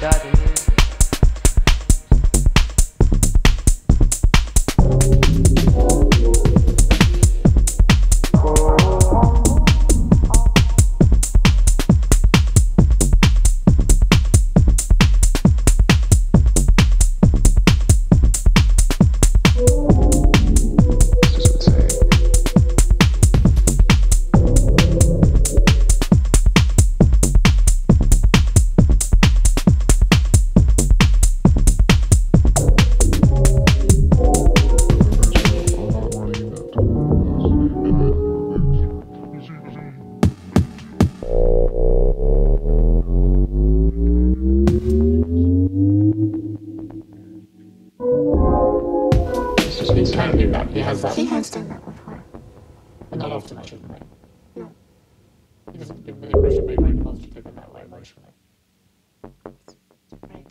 Daddy. He's trying to do. He has that. He has done that before. But not often, I shouldn't. No. He doesn't give me the impression that way emotionally. It's very.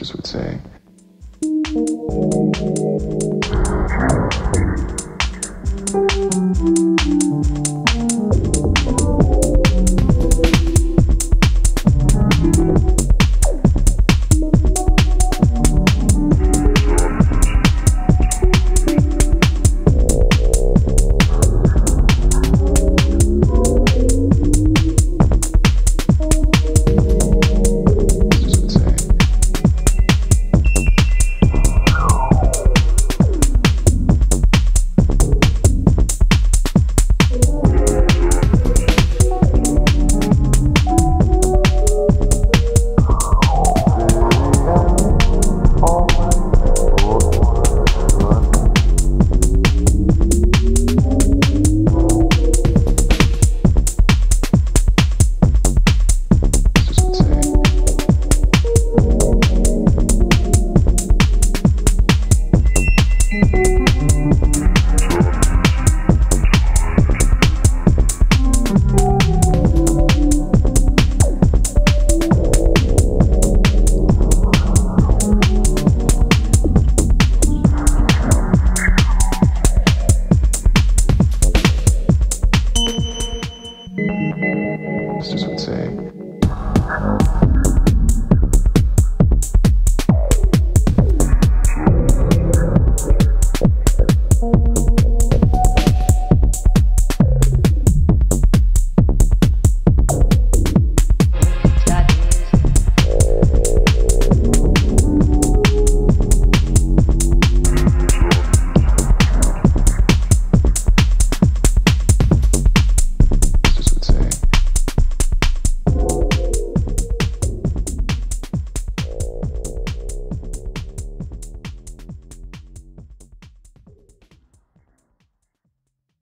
It's just insane.